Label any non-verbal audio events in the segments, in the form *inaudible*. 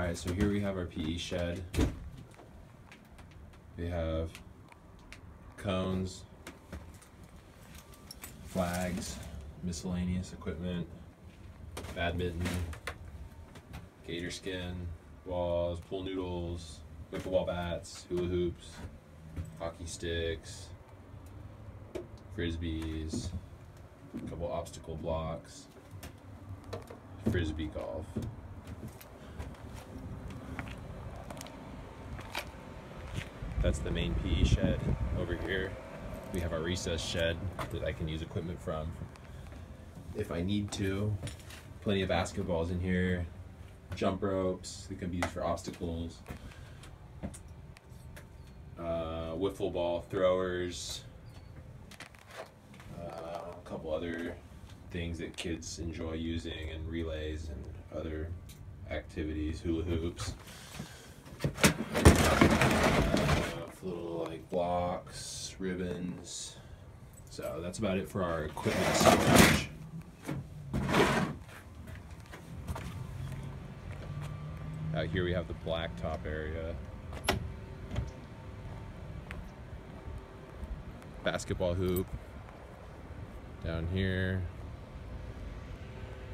Alright, so here we have our PE shed. We have cones, flags, miscellaneous equipment, badminton, gator skin, balls, pool noodles, wiffle ball bats, hula hoops, hockey sticks, frisbees, a couple obstacle blocks, frisbee golf. That's the main PE shed over here. We have our recess shed that I can use equipment from if I need to. Plenty of basketballs in here, jump ropes that can be used for obstacles, uh, wiffle ball throwers, uh, a couple other things that kids enjoy using, and relays and other activities, hula hoops. Uh, little like blocks, ribbons. So that's about it for our equipment storage. Out here we have the blacktop area. Basketball hoop. Down here.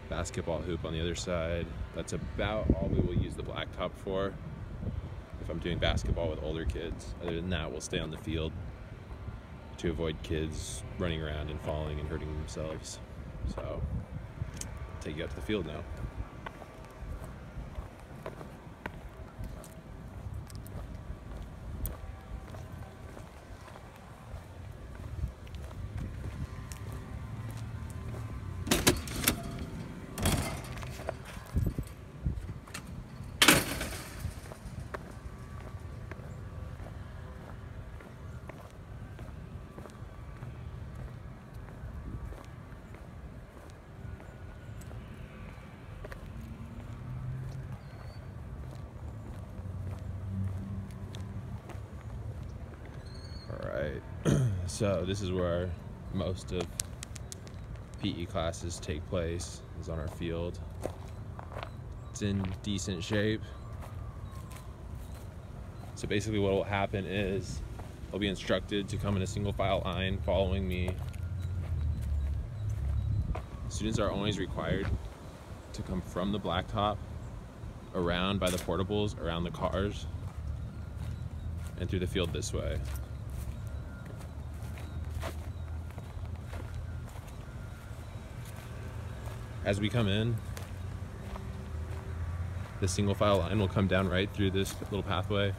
Basketball hoop on the other side. That's about all we will use the blacktop for if I'm doing basketball with older kids. Other than that, we'll stay on the field to avoid kids running around and falling and hurting themselves. So, take you out to the field now. Alright, *clears throat* so this is where most of PE classes take place, is on our field. It's in decent shape. So basically what will happen is they'll be instructed to come in a single file line following me. Students are always required to come from the blacktop around by the portables, around the cars, and through the field this way. As we come in, the single file line will come down right through this little pathway.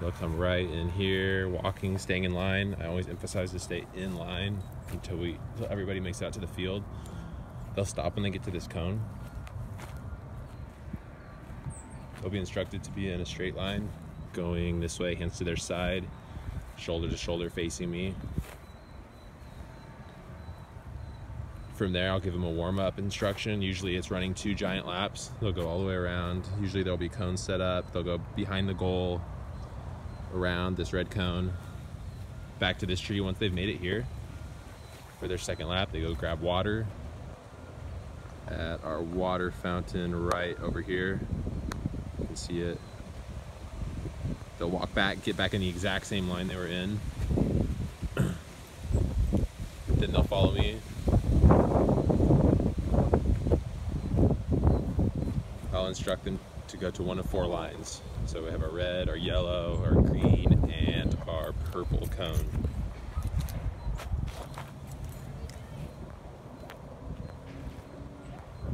They'll come right in here, walking, staying in line. I always emphasize to stay in line until we until everybody makes it out to the field. They'll stop when they get to this cone. They'll be instructed to be in a straight line, going this way, hands to their side, shoulder to shoulder facing me. From there, I'll give them a warm-up instruction. Usually it's running two giant laps. They'll go all the way around. Usually there'll be cones set up. They'll go behind the goal, around this red cone, back to this tree. Once they've made it here for their second lap, they go grab water at our water fountain right over here. You can see it. They'll walk back, get back in the exact same line they were in. *clears throat* then they'll follow me I'll instruct them to go to one of four lines. So we have our red, our yellow, our green, and our purple cone.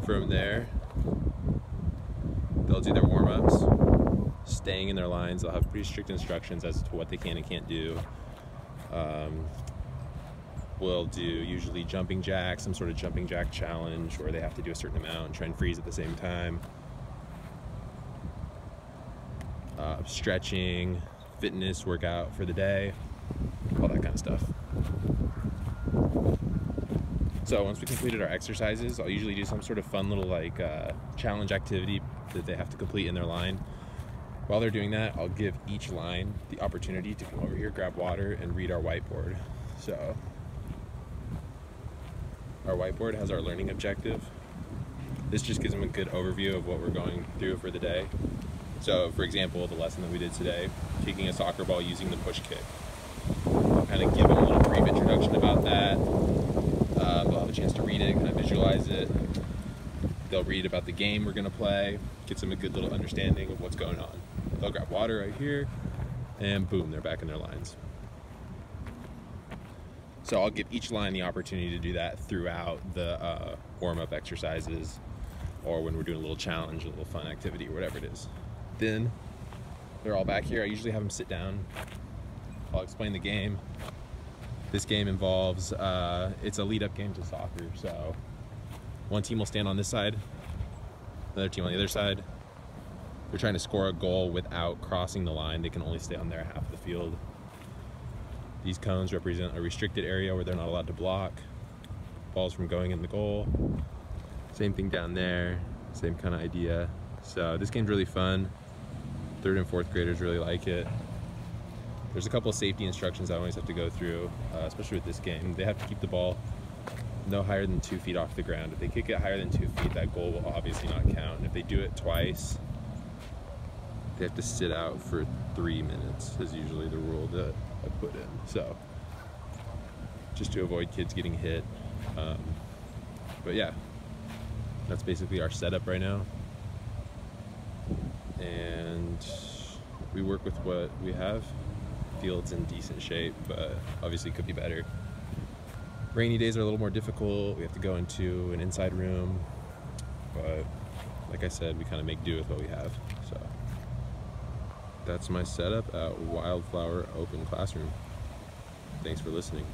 From there, they'll do their warm-ups, staying in their lines. They'll have pretty strict instructions as to what they can and can't do. Um, we'll do usually jumping jack, some sort of jumping jack challenge where they have to do a certain amount and try and freeze at the same time. Uh, stretching, fitness workout for the day, all that kind of stuff. So once we completed our exercises, I'll usually do some sort of fun little like uh, challenge activity that they have to complete in their line. While they're doing that, I'll give each line the opportunity to come over here, grab water, and read our whiteboard. So our whiteboard has our learning objective. This just gives them a good overview of what we're going through for the day. So, for example, the lesson that we did today, kicking a soccer ball using the push kick. I'll kind of give a little brief introduction about that. Uh, they'll have a chance to read it, kind of visualize it. They'll read about the game we're going to play, gets them a good little understanding of what's going on. They'll grab water right here, and boom, they're back in their lines. So I'll give each line the opportunity to do that throughout the uh, warm-up exercises or when we're doing a little challenge, a little fun activity, or whatever it is. Then they're all back here. I usually have them sit down. I'll explain the game. This game involves, uh, it's a lead-up game to soccer, so one team will stand on this side, another team on the other side. They're trying to score a goal without crossing the line. They can only stay on their half of the field. These cones represent a restricted area where they're not allowed to block balls from going in the goal. Same thing down there, same kind of idea. So this game's really fun. Third and fourth graders really like it. There's a couple safety instructions I always have to go through, uh, especially with this game. They have to keep the ball no higher than two feet off the ground. If they kick it higher than two feet, that goal will obviously not count. And if they do it twice, they have to sit out for three minutes is usually the rule that I put in. So just to avoid kids getting hit. Um, but yeah, that's basically our setup right now. And we work with what we have. Field's in decent shape, but obviously could be better. Rainy days are a little more difficult. We have to go into an inside room, but like I said, we kind of make do with what we have. So that's my setup at Wildflower Open Classroom. Thanks for listening.